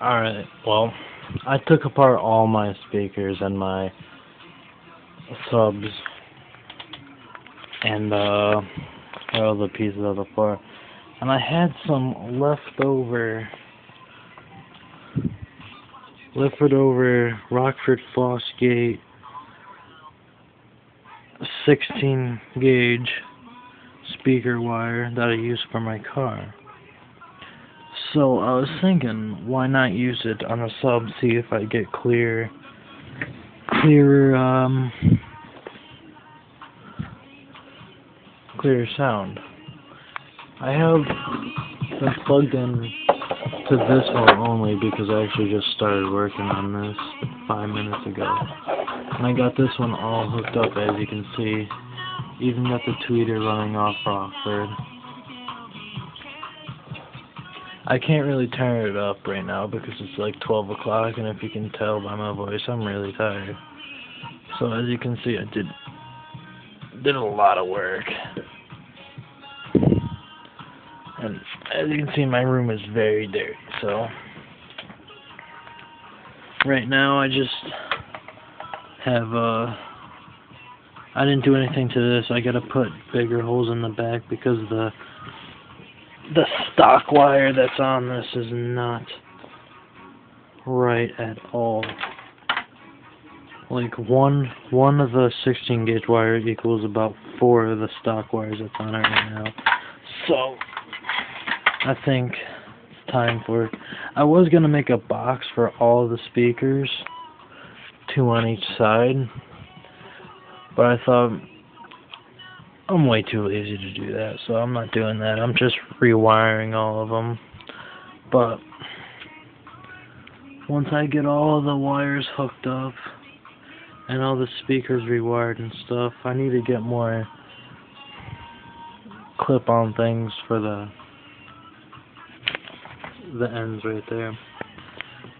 Alright, well, I took apart all my speakers and my subs and uh all the pieces of the floor. And I had some leftover leftover Rockford Fosgate 16 gauge speaker wire that I use for my car. So I was thinking, why not use it on a sub, see if I get clear, clearer, um, clearer sound. I have been plugged in to this one only because I actually just started working on this five minutes ago. And I got this one all hooked up as you can see. Even got the tweeter running off Rockford. I can't really turn it up right now because it's like 12 o'clock and if you can tell by my voice I'm really tired. So as you can see I did did a lot of work. And as you can see my room is very dirty so right now I just have uh I didn't do anything to this. I gotta put bigger holes in the back because the the stock wire that's on this is not right at all. Like one one of the 16 gauge wire equals about four of the stock wires that's on it right now. So I think it's time for I was gonna make a box for all the speakers, two on each side. But I thought I'm way too lazy to do that, so I'm not doing that. I'm just rewiring all of them. But once I get all the wires hooked up and all the speakers rewired and stuff, I need to get more clip-on things for the the ends right there.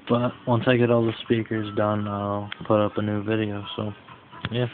But once I get all the speakers done, I'll put up a new video. So, yeah.